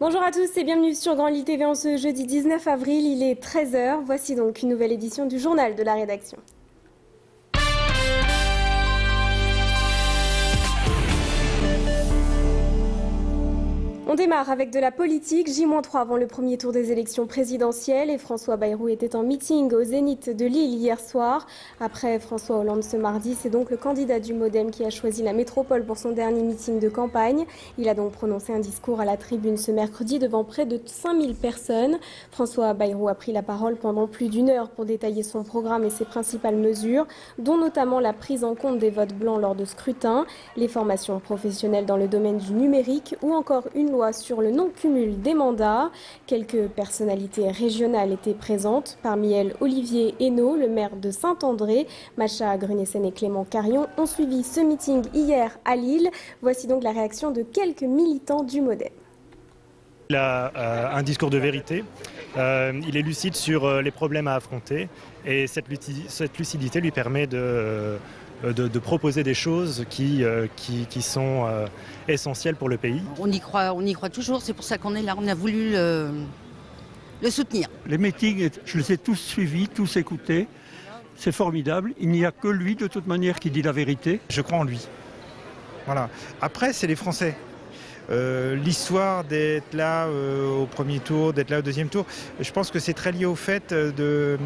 Bonjour à tous et bienvenue sur Grand Lit TV en ce jeudi 19 avril, il est 13h. Voici donc une nouvelle édition du journal de la rédaction. On démarre avec de la politique. J-3 avant le premier tour des élections présidentielles et François Bayrou était en meeting au Zénith de Lille hier soir. Après François Hollande ce mardi, c'est donc le candidat du Modem qui a choisi la métropole pour son dernier meeting de campagne. Il a donc prononcé un discours à la tribune ce mercredi devant près de 5000 personnes. François Bayrou a pris la parole pendant plus d'une heure pour détailler son programme et ses principales mesures, dont notamment la prise en compte des votes blancs lors de scrutin, les formations professionnelles dans le domaine du numérique ou encore une loi sur le non-cumul des mandats. Quelques personnalités régionales étaient présentes, parmi elles Olivier Hainaut, le maire de Saint-André. Macha Grunessen et Clément Carion ont suivi ce meeting hier à Lille. Voici donc la réaction de quelques militants du Modem. Il a euh, un discours de vérité, euh, il est lucide sur euh, les problèmes à affronter et cette, lucidité lui permet de, euh, de, proposer des choses qui, euh, qui, sont euh, essentielles pour le pays. On y croit, on y croit toujours, c'est pour ça qu'on est là, on a voulu le, le soutenir. Les meetings, je les ai tous suivis, tous écoutés. C'est formidable. Il n'y a que lui, de toute manière, qui dit la vérité. Je crois en lui. Voilà. Après, c'est les Français. L'histoire d'être là au premier tour, d'être là au deuxième tour, je pense que c'est très lié au fait de,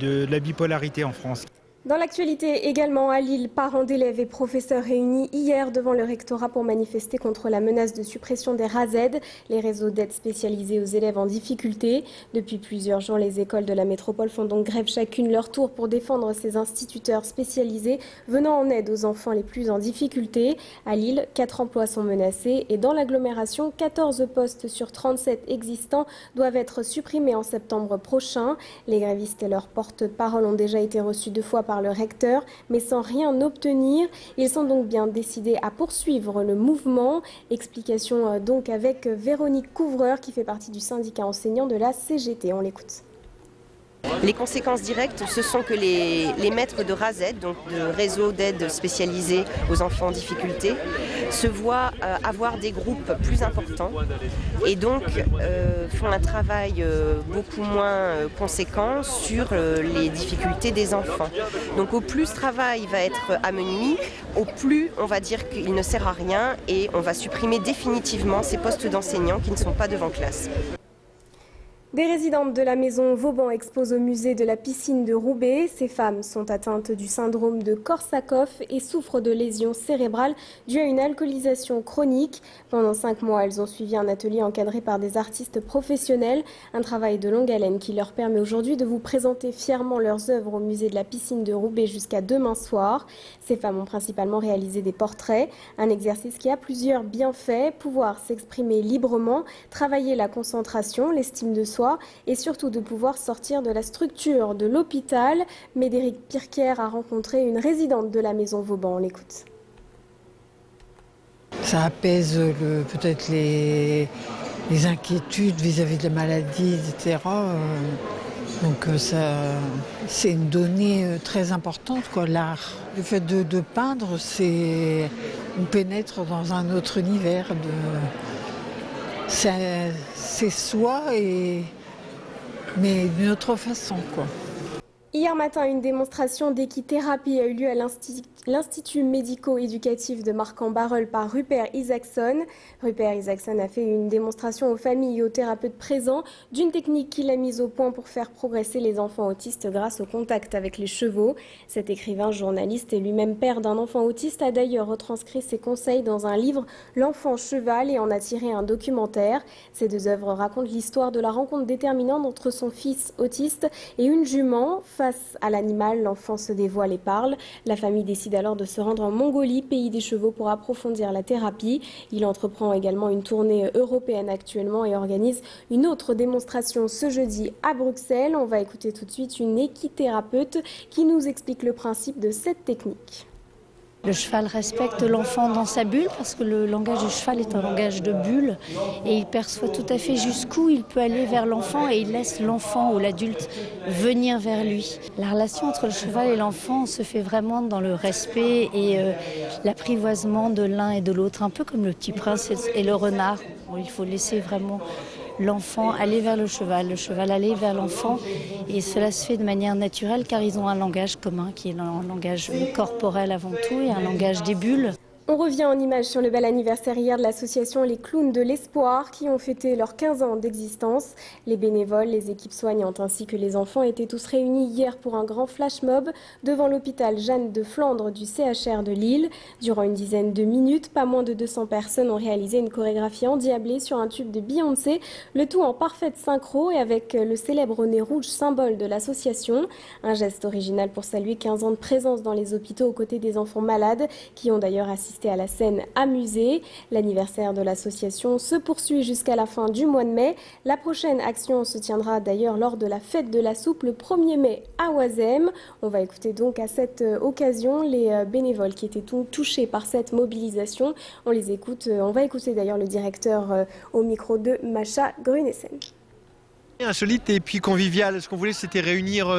de la bipolarité en France. Dans l'actualité également, à Lille, parents d'élèves et professeurs réunis hier devant le rectorat pour manifester contre la menace de suppression des RAZED, les réseaux d'aide spécialisés aux élèves en difficulté. Depuis plusieurs jours, les écoles de la métropole font donc grève chacune leur tour pour défendre ces instituteurs spécialisés venant en aide aux enfants les plus en difficulté. À Lille, 4 emplois sont menacés et dans l'agglomération, 14 postes sur 37 existants doivent être supprimés en septembre prochain. Les grévistes et leurs porte-parole ont déjà été reçus deux fois par le recteur, mais sans rien obtenir. Ils sont donc bien décidés à poursuivre le mouvement. Explication euh, donc avec Véronique Couvreur, qui fait partie du syndicat enseignant de la CGT. On l'écoute. Les conséquences directes, ce sont que les, maîtres de RAZ, donc de réseau d'aide spécialisés aux enfants en difficulté, se voient euh, avoir des groupes plus importants et donc euh, font un travail euh, beaucoup moins conséquent sur les difficultés des enfants. Donc au plus ce travail va être amenuis, au plus on va dire qu'il ne sert à rien et on va supprimer définitivement ces postes d'enseignants qui ne sont pas devant classe. Des résidentes de la maison Vauban exposent au musée de la piscine de Roubaix. Ces femmes sont atteintes du syndrome de Korsakoff et souffrent de lésions cérébrales dues à une alcoolisation chronique. Pendant cinq mois, elles ont suivi un atelier encadré par des artistes professionnels, un travail de longue haleine qui leur permet aujourd'hui de vous présenter fièrement leurs œuvres au musée de la piscine de Roubaix jusqu'à demain soir. Ces femmes ont principalement réalisé des portraits, un exercice qui a plusieurs bienfaits, pouvoir s'exprimer librement, travailler la concentration, l'estime de soi, et surtout de pouvoir sortir de la structure de l'hôpital. Médéric Pirquer a rencontré une résidente de la maison Vauban. On l'écoute. Ça apaise peut-être les, inquiétudes vis-à-vis de la maladie, etc. Donc euh, ça, c'est une donnée euh, très importante, quoi, l'art. Le fait de, peindre, c'est on pénètre dans un autre univers. C'est soi mais d'une autre façon, quoi. Hier matin, une démonstration d'équithérapie a eu lieu à l'Institut médico-éducatif de Marc-en-Barœul par Rupert Isaacson. Rupert Isaacson a fait une démonstration aux familles et aux thérapeutes présents d'une technique qu'il a mise au point pour faire progresser les enfants autistes grâce au contact avec les chevaux. Cet écrivain, journaliste et lui-même père d'un enfant autiste a d'ailleurs retranscrit ses conseils dans un livre L'enfant cheval et en a tiré un documentaire. Ces deux œuvres racontent l'histoire de la rencontre déterminante entre son fils autiste et une jument. Face à l'animal, l'enfant se dévoile et parle. La famille décide alors de se rendre en Mongolie, pays des chevaux, pour approfondir la thérapie. Il entreprend également une tournée européenne actuellement et organise une autre démonstration ce jeudi à Bruxelles. On va écouter tout de suite une équithérapeute qui nous explique le principe de cette technique. Le cheval respecte l'enfant dans sa bulle parce que le langage du cheval est un langage de bulle et il perçoit tout à fait jusqu'où il peut aller vers l'enfant et il laisse l'enfant ou l'adulte venir vers lui. La relation entre le cheval et l'enfant se fait vraiment dans le respect et euh, l'apprivoisement de l'un et de l'autre, un peu comme le petit prince et le renard. il faut laisser vraiment l'enfant aller vers le cheval, le cheval aller vers l'enfant. Et cela se fait de manière naturelle car ils ont un langage commun qui est un langage corporel avant tout et un langage des bulles. On revient en image sur le bel anniversaire hier de l'association Les Clowns de l'Espoir qui ont fêté leurs 15 ans d'existence. Les bénévoles, les équipes soignantes ainsi que les enfants étaient tous réunis hier pour un grand flash mob devant l'hôpital Jeanne de Flandre du CHR de Lille. Durant une dizaine de minutes, pas moins de 200 personnes ont réalisé une chorégraphie endiablée sur un tube de Beyoncé, le tout en parfaite synchro et avec le célèbre nez rouge symbole de l'association. Un geste original pour saluer 15 ans de présence dans les hôpitaux aux côtés des enfants malades qui ont d'ailleurs assisté à la scène amusée. L'anniversaire de l'association se poursuit jusqu'à la fin du mois de mai. La prochaine action se tiendra d'ailleurs lors de la fête de la soupe le 1er mai à Oisem. On va écouter donc à cette euh, occasion les euh, bénévoles qui étaient touchés par cette mobilisation. On les écoute, euh, on va écouter d'ailleurs le directeur au micro de Macha Grunessen. Insolite et puis convivial. Ce qu'on voulait, c'était réunir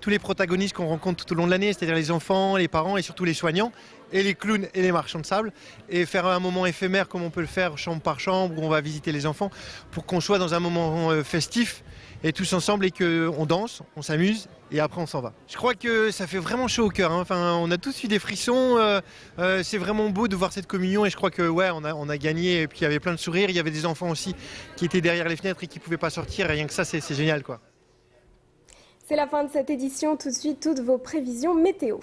tous les protagonistes qu'on rencontre tout au long de l'année, c'est-à-dire les enfants, les parents et surtout les soignants et les clowns et les marchands de sable et faire un moment éphémère comme on peut le faire chambre par chambre où on va visiter les enfants pour qu'on soit dans un moment euh, festif et tous ensemble et qu'on danse, on s'amuse et après on s'en va. Je crois que ça fait vraiment chaud au cœur. Hein. Enfin, on a tous eu des frissons. Euh, euh, c'est vraiment beau de voir cette communion et je crois que ouais, on a, on a gagné et puis il y avait plein de sourires. Il y avait des enfants aussi qui étaient derrière les fenêtres et qui ne pouvaient pas sortir. Rien que ça, c'est génial quoi. C'est la fin de cette édition. Tout de suite, toutes vos prévisions météo.